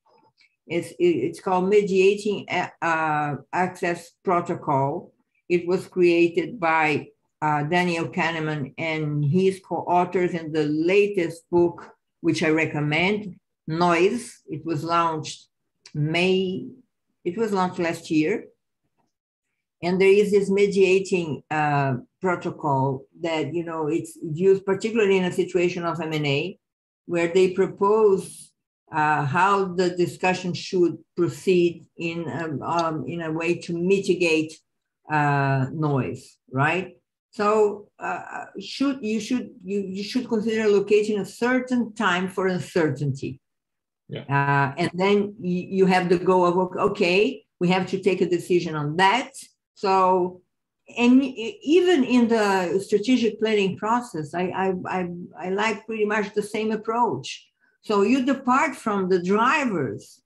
S2: It's, it's called Mediating uh, Assessments Protocol. It was created by uh, Daniel Kahneman and his co-authors in the latest book, which I recommend, Noise. It was launched May, it was launched last year. And there is this mediating uh, protocol that you know it's used particularly in a situation of M&A where they propose uh, how the discussion should proceed in a, um, in a way to mitigate uh, noise, right? So uh, should you should you, you should consider locating a certain time for uncertainty. Yeah. Uh, and then you, you have the goal of okay, we have to take a decision on that. So and even in the strategic planning process, I, I, I, I, like pretty much the same approach. So you depart from the drivers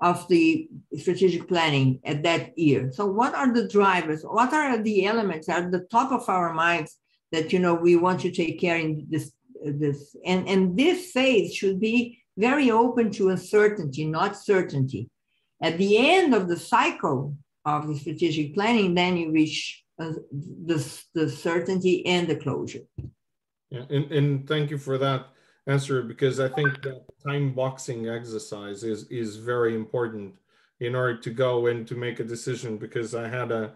S2: of the strategic planning at that year. So what are the drivers? What are the elements at the top of our minds that you know we want to take care in this this and and this phase should be very open to uncertainty, not certainty. At the end of the cycle of the strategic planning, then you reach uh, the, the certainty and the closure.
S7: Yeah, and, and thank you for that answer because I think that time boxing exercise is, is very important in order to go and to make a decision because I had a,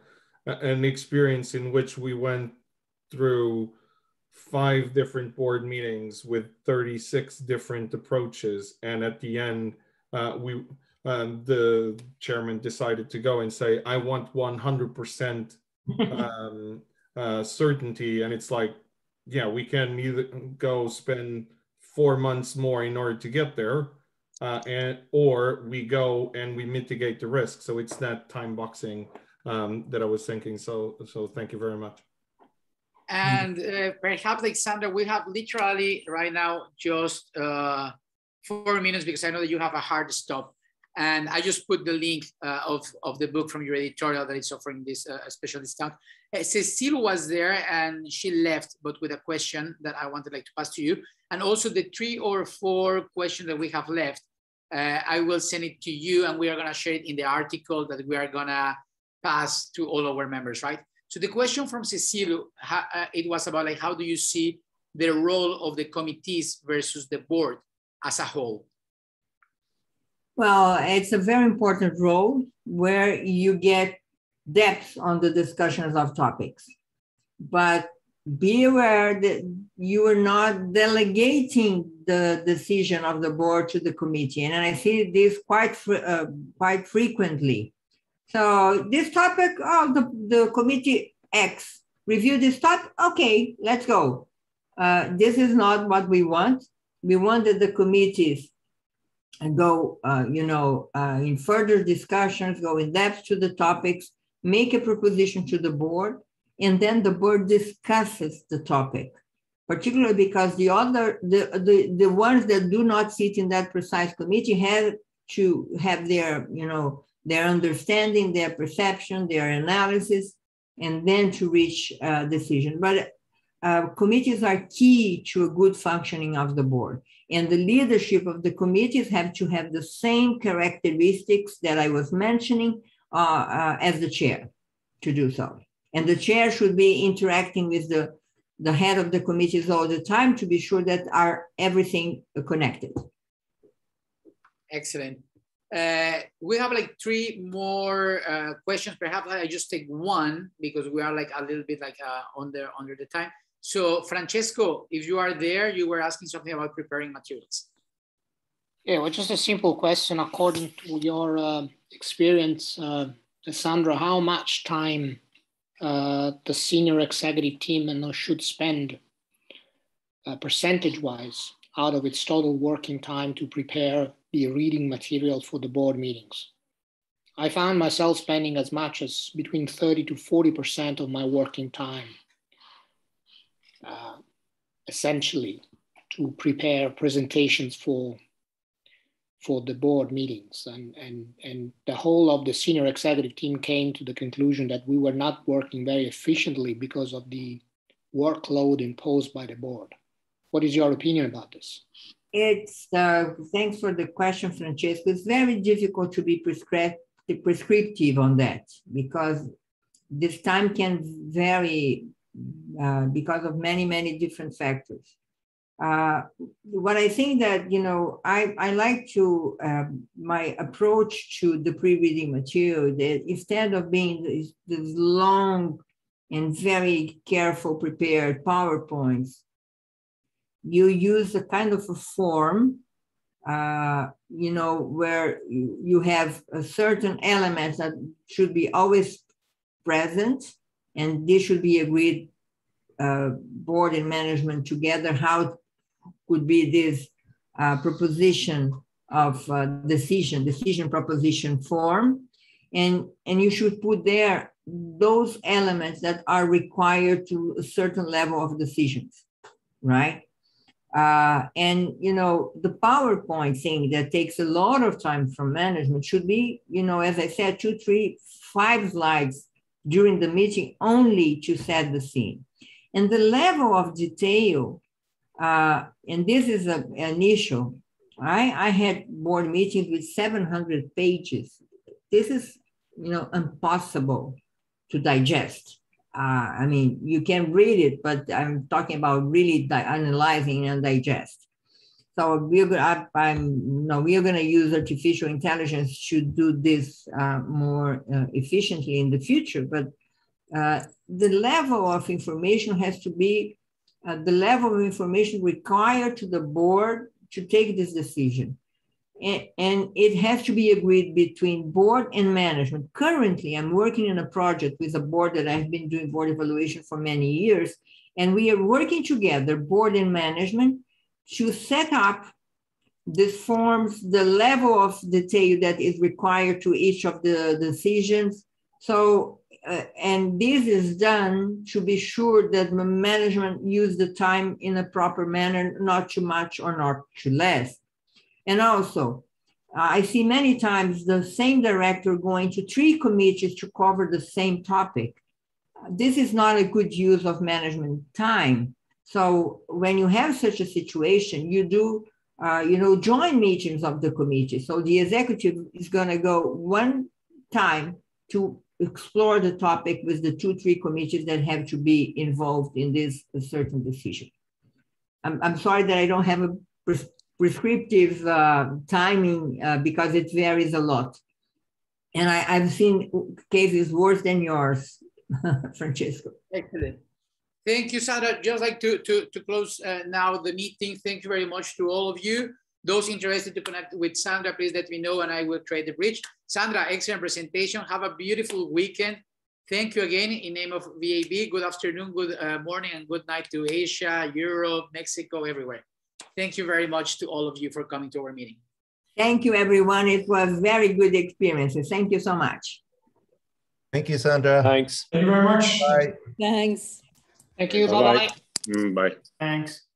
S7: an experience in which we went through five different board meetings with 36 different approaches. And at the end uh, we um, the chairman decided to go and say i want 100% *laughs* um, uh, certainty, and it's like, yeah, we can either go spend four months more in order to get there, uh, and or we go and we mitigate the risk. So it's that time boxing um, that I was thinking. So so thank you very much.
S1: And uh, perhaps, Alexandra, we have literally right now just uh, four minutes because I know that you have a hard stop. And I just put the link uh, of, of the book from your editorial that is offering this uh, special discount. Uh, Cecile was there and she left, but with a question that I wanted like to pass to you. And also the three or four questions that we have left, uh, I will send it to you and we are gonna share it in the article that we are gonna pass to all our members, right? So the question from Cecile, uh, it was about like, how do you see the role of the committees versus the board as a whole?
S2: Well, it's a very important role where you get depth on the discussions of topics. But be aware that you are not delegating the decision of the board to the committee. And I see this quite, uh, quite frequently. So this topic, oh, the, the committee X review this topic. Okay, let's go. Uh, this is not what we want. We want that the committees go, uh, you know, uh, in further discussions, go in depth to the topics, make a proposition to the board, and then the board discusses the topic. Particularly because the other, the, the, the ones that do not sit in that precise committee have to have their, you know, their understanding, their perception, their analysis, and then to reach a decision. But uh, committees are key to a good functioning of the board. And the leadership of the committees have to have the same characteristics that I was mentioning uh, uh, as the chair to do so. And the chair should be interacting with the, the head of the committees all the time to be sure that are everything connected.
S1: Excellent. Uh, we have like three more uh, questions. Perhaps I just take one because we are like a little bit like uh, under under the time. So Francesco, if you are there, you were asking something about preparing materials.
S8: Yeah, well, just a simple question. According to your uh, experience, uh, Sandra, how much time uh, the senior executive team and should spend uh, percentage-wise out of its total working time to prepare the reading material for the board meetings? I found myself spending as much as between 30 to 40% of my working time essentially to prepare presentations for for the board meetings and, and, and the whole of the senior executive team came to the conclusion that we were not working very efficiently because of the workload imposed by the board. What is your opinion about this?
S2: It's uh, thanks for the question, Francesco. It's very difficult to be prescriptive prescriptive on that because this time can vary uh, because of many, many different factors. Uh, what I think that, you know, I, I like to, um, my approach to the pre-reading material, that instead of being this, this long and very careful prepared PowerPoints, you use a kind of a form, uh, you know, where you have a certain elements that should be always present and this should be agreed uh, board and management together how could be this uh, proposition of uh, decision decision proposition form. And and you should put there those elements that are required to a certain level of decisions right? Uh, and you know the powerpoint thing that takes a lot of time from management should be you know as i said two three five slides during the meeting only to set the scene. And the level of detail, uh, and this is a, an issue, I, I had board meetings with 700 pages. This is, you know, impossible to digest. Uh, I mean, you can read it, but I'm talking about really analyzing and digest. So we're I'm no, we are going to use artificial intelligence to do this uh, more uh, efficiently in the future. But uh, the level of information has to be uh, the level of information required to the board to take this decision. And, and it has to be agreed between board and management. Currently, I'm working in a project with a board that I've been doing board evaluation for many years. And we are working together, board and management, to set up this forms the level of detail that is required to each of the decisions. So, uh, and this is done to be sure that the management use the time in a proper manner, not too much or not too less. And also, I see many times the same director going to three committees to cover the same topic. This is not a good use of management time. So when you have such a situation, you do, uh, you know, joint meetings of the committee. So the executive is going to go one time to explore the topic with the two, three committees that have to be involved in this certain decision. I'm, I'm sorry that I don't have a prescriptive uh, timing uh, because it varies a lot. And I, have seen cases worse than yours, *laughs* Francesco.
S1: Excellent. Thank you, Sandra. Just like to, to, to close uh, now the meeting, thank you very much to all of you. Those interested to connect with Sandra, please let me know and I will create the bridge. Sandra, excellent presentation. Have a beautiful weekend. Thank you again in name of VAB. Good afternoon, good uh, morning, and good night to Asia, Europe, Mexico, everywhere. Thank you very much to all of you for coming to our meeting.
S2: Thank you, everyone. It was very good experiences. Thank you so much.
S5: Thank you, Sandra.
S9: Thanks.
S10: Thank you very much.
S5: Bye.
S4: Thanks.
S8: Thank you. Bye-bye.
S9: Mm, bye.
S10: Thanks.